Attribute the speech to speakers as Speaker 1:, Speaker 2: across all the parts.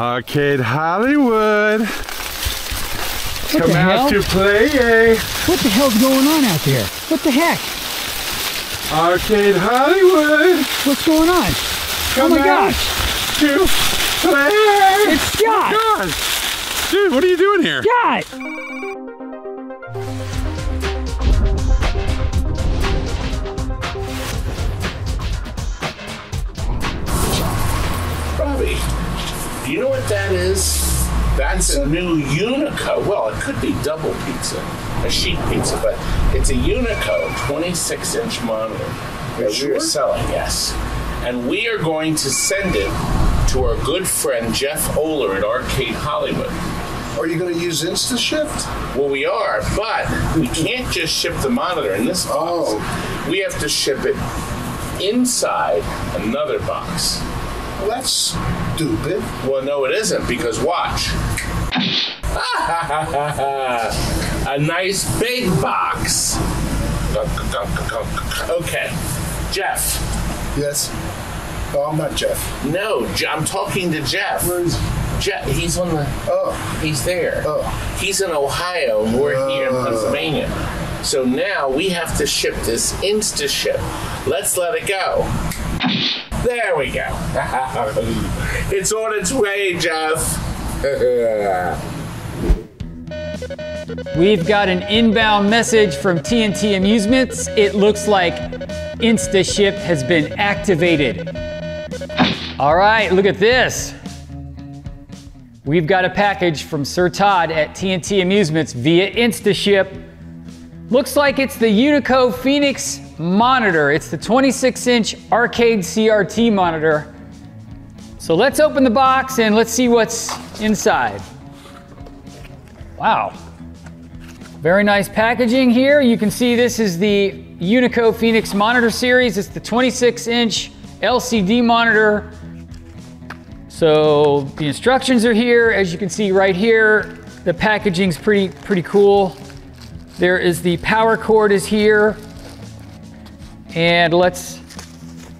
Speaker 1: Arcade Hollywood.
Speaker 2: What
Speaker 1: Come out
Speaker 2: hell?
Speaker 1: to play.
Speaker 2: What the hell's going on out there? What the heck?
Speaker 1: Arcade Hollywood.
Speaker 2: What's going on?
Speaker 1: Oh Come
Speaker 2: oh my gosh!
Speaker 1: to play.
Speaker 2: It's Scott!
Speaker 1: God. Dude, what are you doing here?
Speaker 2: Scott!
Speaker 3: That's a new Unico. Well, it could be double pizza, a sheet pizza, but it's a Unico 26 inch monitor that we are selling, yes. And we are going to send it to our good friend Jeff Oler at Arcade Hollywood.
Speaker 4: Are you going to use InstaShip?
Speaker 3: Well, we are, but we can't just ship the monitor in this box.
Speaker 4: Oh.
Speaker 3: We have to ship it inside another box.
Speaker 4: Well, that's stupid.
Speaker 3: Well, no, it isn't because watch. A nice big box. Okay, Jeff.
Speaker 4: Yes. Oh, I'm not Jeff.
Speaker 3: No, Je- I'm talking to Jeff.
Speaker 4: Where is
Speaker 3: Jeff, he's on the.
Speaker 4: Oh.
Speaker 3: He's there.
Speaker 4: Oh.
Speaker 3: He's in Ohio, and we're here in
Speaker 4: Oh.
Speaker 3: Pennsylvania. So now we have to ship this Insta ship. Let's let it go. There we go. it's on its way, Jeff.
Speaker 2: We've got an inbound message from TNT Amusements. It looks like InstaShip has been activated. All right, look at this. We've got a package from Sir Todd at TNT Amusements via InstaShip. Looks like it's the Unico Phoenix monitor. It's the 26 inch arcade CRT monitor. So let's open the box and let's see what's inside. Wow. Very nice packaging here. You can see this is the Unico Phoenix monitor series. It's the 26 inch LCD monitor. So the instructions are here. As you can see right here, the packaging's pretty, pretty cool. There is the power cord is here. And let's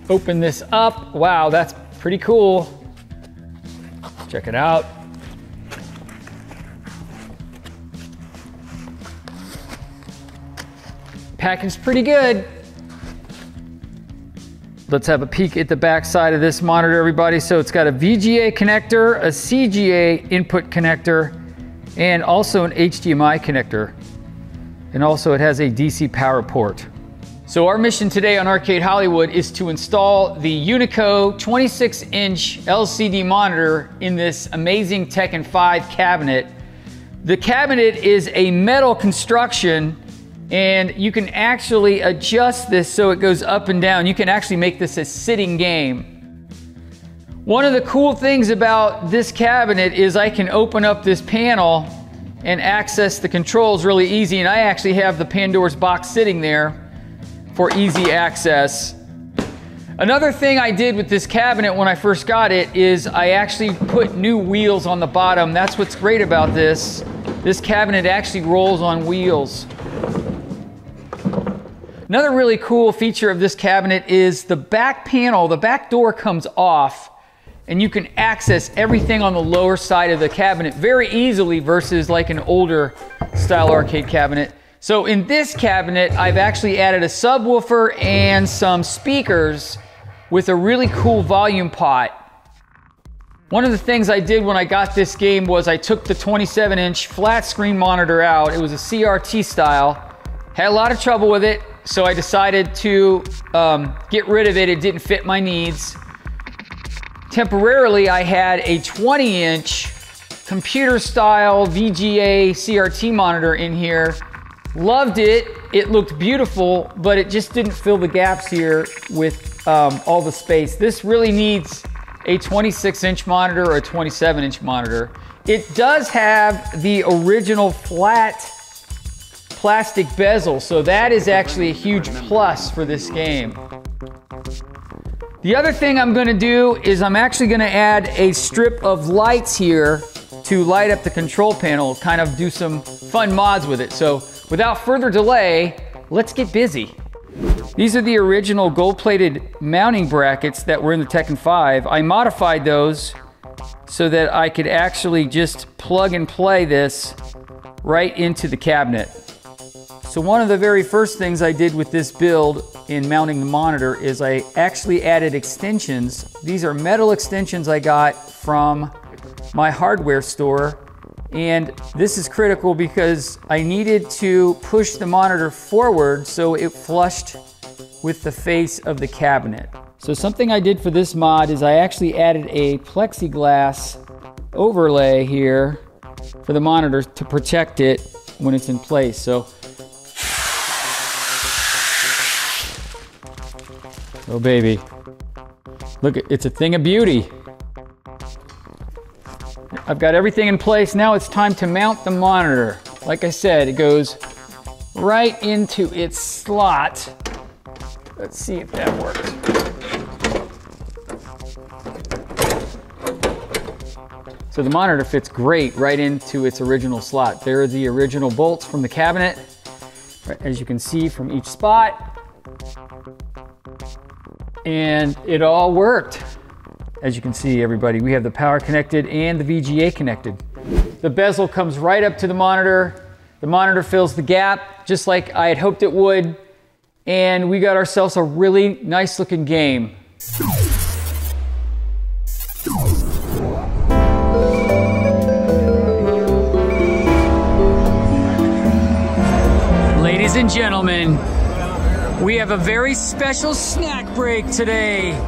Speaker 2: open this up. Wow, that's pretty cool. Check it out. Packaged pretty good. Let's have a peek at the back side of this monitor, everybody. So it's got a VGA connector, a CGA input connector, and also an HDMI connector. And also it has a DC power port. So our mission today on Arcade Hollywood is to install the Unico 26 inch LCD monitor in this amazing Tekken 5 cabinet. The cabinet is a metal construction and you can actually adjust this so it goes up and down. You can actually make this a sitting game. One of the cool things about this cabinet is I can open up this panel and access the controls really easy. And I actually have the Pandora's box sitting there for easy access. Another thing I did with this cabinet when I first got it is I actually put new wheels on the bottom. That's what's great about this. This cabinet actually rolls on wheels. Another really cool feature of this cabinet is the back panel, the back door comes off and you can access everything on the lower side of the cabinet very easily versus like an older style arcade cabinet. So in this cabinet, I've actually added a subwoofer and some speakers with a really cool volume pot. One of the things I did when I got this game was I took the 27 inch flat screen monitor out. It was a CRT style. Had a lot of trouble with it, so I decided to um, get rid of it. It didn't fit my needs. Temporarily, I had a 20 inch computer style VGA CRT monitor in here. Loved it. It looked beautiful, but it just didn't fill the gaps here with um, all the space. This really needs a 26 inch monitor or a 27 inch monitor. It does have the original flat plastic bezel, so that is actually a huge plus for this game. The other thing I'm gonna do is I'm actually gonna add a strip of lights here to light up the control panel, kind of do some fun mods with it. So without further delay, let's get busy. These are the original gold-plated mounting brackets that were in the Tekken 5. I modified those so that I could actually just plug and play this right into the cabinet. So one of the very first things I did with this build in mounting the monitor is I actually added extensions. These are metal extensions I got from my hardware store. And this is critical because I needed to push the monitor forward so it flushed with the face of the cabinet. So something I did for this mod is I actually added a plexiglass overlay here for the monitor to protect it when it's in place. So Oh baby. Look, it's a thing of beauty. I've got everything in place. Now it's time to mount the monitor. Like I said, it goes right into its slot. Let's see if that works. So the monitor fits great right into its original slot. There are the original bolts from the cabinet, as you can see from each spot and it all worked. As you can see, everybody, we have the power connected and the VGA connected. The bezel comes right up to the monitor. The monitor fills the gap, just like I had hoped it would. And we got ourselves a really nice looking game. Ladies and gentlemen, we have a very special snack break today.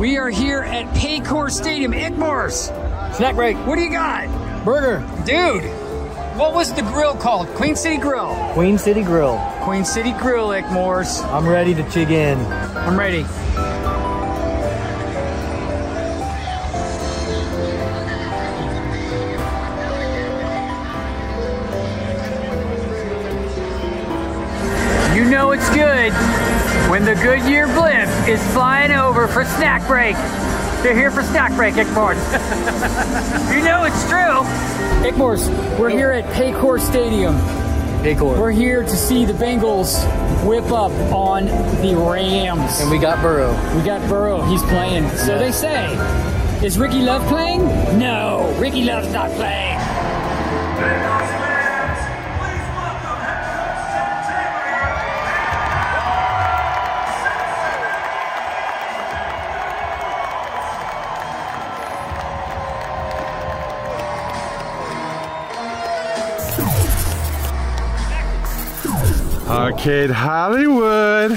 Speaker 2: We are here at Paycor Stadium, Ickmores.
Speaker 5: Snack break.
Speaker 2: What do you got?
Speaker 5: Burger.
Speaker 2: Dude, what was the grill called? Queen City Grill.
Speaker 5: Queen City Grill.
Speaker 2: Queen City Grill, Ickmores.
Speaker 5: I'm ready to chig in.
Speaker 2: I'm ready. You know it's good when the Goodyear blimp is flying over for snack break. They're here for snack break, Ickmores. you know it's true. Ickmores, we're here at Paycor Stadium.
Speaker 5: Paycor.
Speaker 2: We're here to see the Bengals whip up on the Rams.
Speaker 5: And we got Burrow.
Speaker 2: We got Burrow. He's playing. So they say. Is Ricky Love playing? No, Ricky Love's not playing.
Speaker 1: Arcade Hollywood.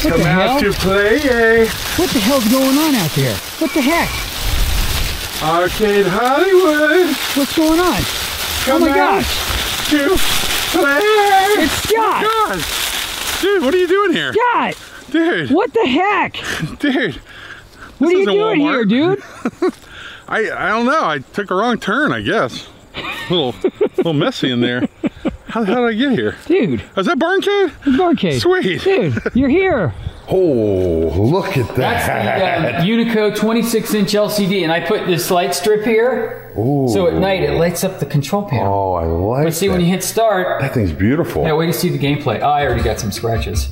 Speaker 1: Come out to play.
Speaker 2: What the hell's going on out there? What the heck?
Speaker 1: Arcade Hollywood.
Speaker 2: What's going on?
Speaker 1: Oh Come
Speaker 2: oh my
Speaker 1: out
Speaker 2: gosh!
Speaker 1: to play.
Speaker 2: It's Scott!
Speaker 1: God. Dude, what are you doing here?
Speaker 2: Scott!
Speaker 1: Dude,
Speaker 2: What the heck?
Speaker 1: dude.
Speaker 2: What are you doing
Speaker 1: Walmart.
Speaker 2: here, dude?
Speaker 1: I I don't know. I took a wrong turn, I guess. A little, little messy in there. How, how did I get here?
Speaker 2: Dude,
Speaker 1: Is that Barncade?
Speaker 2: Barcade.
Speaker 1: Sweet.
Speaker 2: Dude, you're here.
Speaker 6: Oh, look at
Speaker 2: That's
Speaker 6: that.
Speaker 2: the uh, Unico 26 inch LCD, and I put this light strip here. So at night it lights up the control panel.
Speaker 6: oh, I like it.
Speaker 2: but see,
Speaker 6: that.
Speaker 2: when you hit start,
Speaker 6: that thing's beautiful.
Speaker 2: yeah, wait to see the gameplay. Oh, I already got some scratches.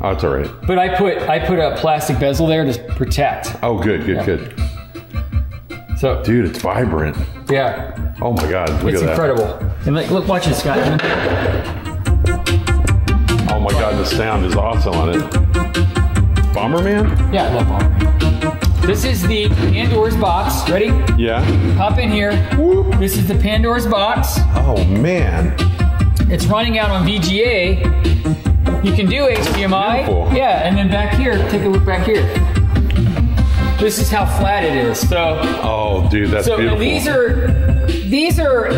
Speaker 6: Oh, it's all right.
Speaker 2: But I put I put a plastic bezel there to protect.
Speaker 6: Oh, good, good,
Speaker 2: Yeah.
Speaker 6: good.
Speaker 2: So
Speaker 6: Dude, it's vibrant.
Speaker 2: yeah,
Speaker 6: Oh my God, look
Speaker 2: it's
Speaker 6: at
Speaker 2: incredible. And like, look, watch this, Scott.
Speaker 6: Oh my God, the sound is awesome on it. Bomberman?
Speaker 2: Yeah, I love Bomberman. This is the Pandora's box. Ready?
Speaker 6: Yeah.
Speaker 2: Hop in here. This is the Pandora's box.
Speaker 6: Oh man.
Speaker 2: It's running out on VGA. You can do HDMI.
Speaker 6: Beautiful.
Speaker 2: Yeah, and then back here, take a look back here. This is how flat it is. So,
Speaker 6: Oh, dude, that's
Speaker 2: so
Speaker 6: beautiful.
Speaker 2: these are these are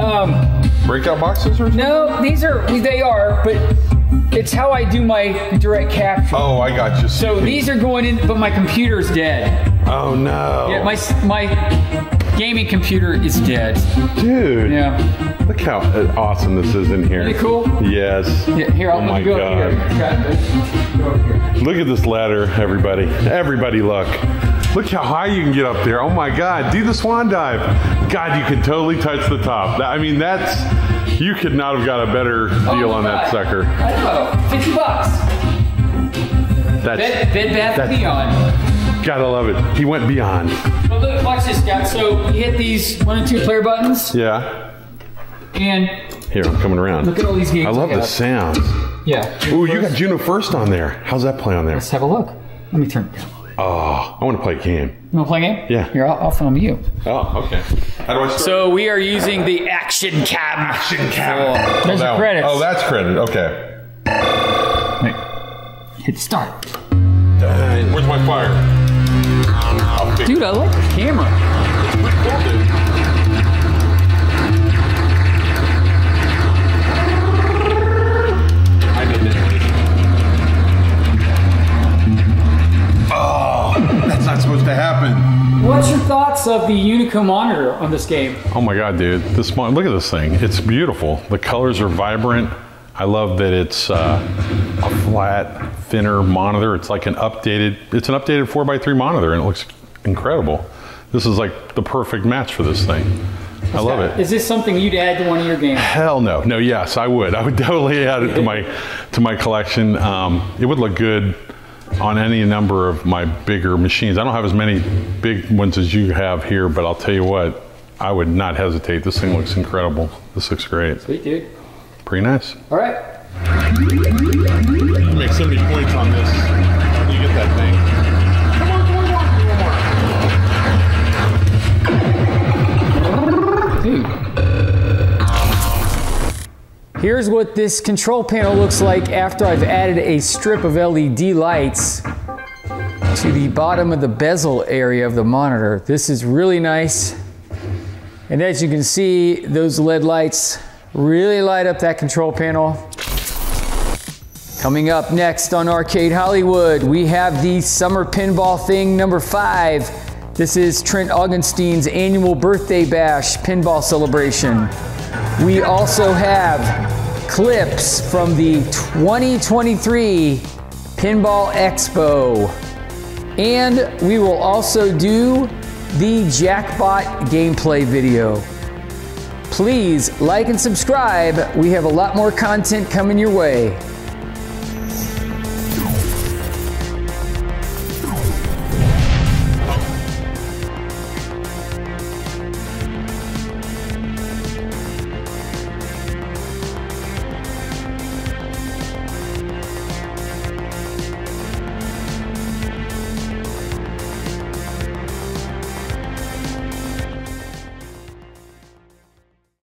Speaker 2: um,
Speaker 6: breakout boxes or something?
Speaker 2: no, these are they are, but it's how I do my direct capture.
Speaker 6: Oh, I got you.
Speaker 2: So these are going in, but my computer's dead.
Speaker 6: Oh no.
Speaker 2: Yeah, my my gaming computer is dead.
Speaker 6: Dude.
Speaker 2: Yeah.
Speaker 6: Look how uh, awesome this is in here.
Speaker 2: Isn't cool?
Speaker 6: Yes.
Speaker 2: Yeah, here, I'll
Speaker 6: oh my
Speaker 2: go
Speaker 6: God.
Speaker 2: here. Go.
Speaker 6: Look at this ladder, everybody. Everybody, look. Look how high you can get up there. Oh my God, do the swan dive. God, you can totally touch the top. I mean, that's, you could not have got a better deal
Speaker 2: Oh
Speaker 6: on
Speaker 2: my
Speaker 6: that
Speaker 2: God.
Speaker 6: sucker.
Speaker 2: I know. 50 bucks.
Speaker 6: That's,
Speaker 2: Bed, Bed Bath
Speaker 6: That's-
Speaker 2: Beyond.
Speaker 6: Gotta love it. He went beyond.
Speaker 2: Well, look, watch this, guys. So you hit these one and two player buttons,
Speaker 6: Yeah.
Speaker 2: And
Speaker 6: Here, I'm coming around.
Speaker 2: look at all these games.
Speaker 6: I love
Speaker 2: we
Speaker 6: the
Speaker 2: have.
Speaker 6: sounds.
Speaker 2: Yeah.
Speaker 6: Ooh, you got Juno first on there. How's that play on there?
Speaker 2: Let's have a look. Let me turn it down.
Speaker 6: Oh, I want to play a game.
Speaker 2: You want to play a game?
Speaker 6: Yeah.
Speaker 2: Here, I'll, I'll film you.
Speaker 6: Oh, okay. How do I start?
Speaker 2: So we are using the action cam.
Speaker 6: Action cam.
Speaker 2: There's
Speaker 6: That
Speaker 2: the
Speaker 6: one. Oh, that's credit. Okay.
Speaker 2: Hit start.
Speaker 6: Where's my fire? Oh,
Speaker 2: Dude, I like the camera.
Speaker 6: That's supposed to happen.
Speaker 2: What's your thoughts of the Unico monitor on this game?
Speaker 6: Oh my God, dude! This mon- look at this thing. It's beautiful. The colors are vibrant. I love that it's uh, a flat, thinner monitor. It's like an updated. It's an updated 4x3 monitor, and it looks incredible. This is like the perfect match for this thing. I love it.
Speaker 2: Is this something you'd add to one of your games?
Speaker 6: Hell no, no. Yes, I would. I would definitely add it to my to my collection. Um, it would look good on any number of my bigger machines. I don't have as many big ones as you have here, but I'll tell you what, I would not hesitate. This thing looks incredible. This looks great.
Speaker 2: Sweet, dude.
Speaker 6: Pretty nice.
Speaker 2: All right.
Speaker 6: Make 70 points on this.
Speaker 2: Here's what this control panel looks like after I've added a strip of LED lights to the bottom of the bezel area of the monitor. This is really nice. And as you can see, those LED lights really light up that control panel. Coming up next on Arcade Hollywood, we have the Summer Pinball Thing number five. This is Trent Augenstein's annual birthday bash pinball celebration. We also have clips from the 2023 Pinball Expo. And we will also do the Jackbot gameplay video. Please like and subscribe. We have a lot more content coming your way.